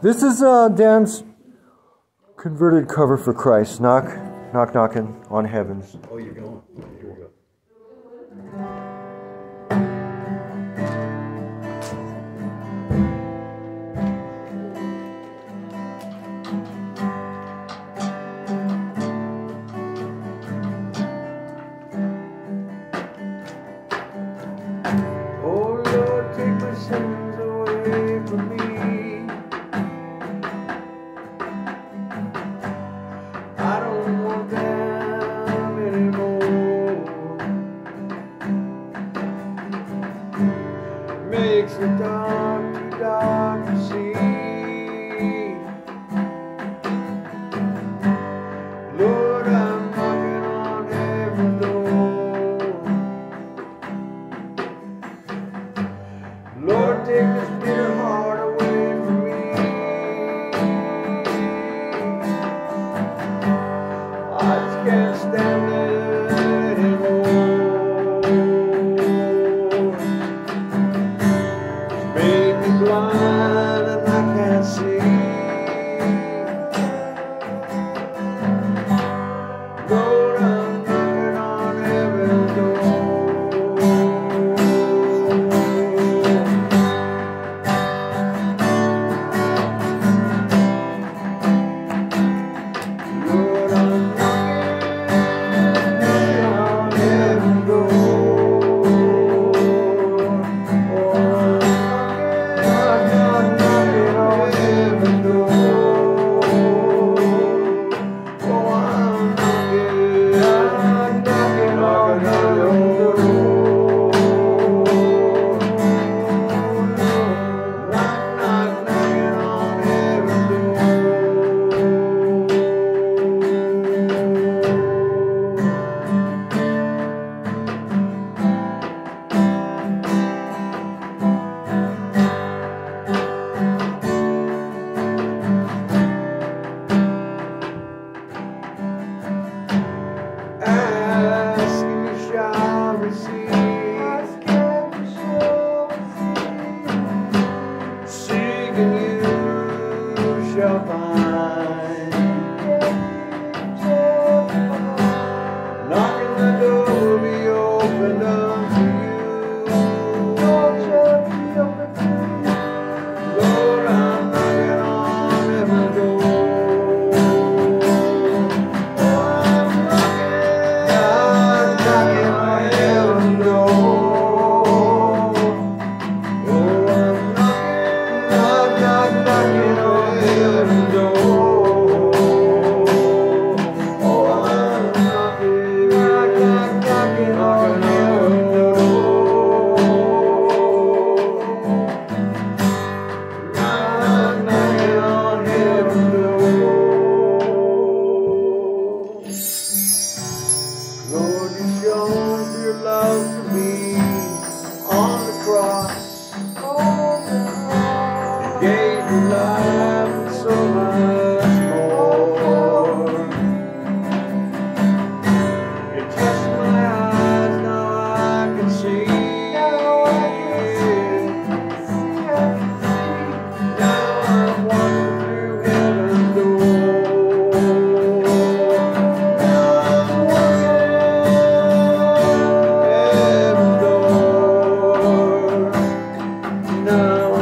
This is uh, Dan's converted cover for Christ. Knock, knock, knocking on heavens. Oh, you're going. Oh Lord, take my sins away from me. the dark, dark. know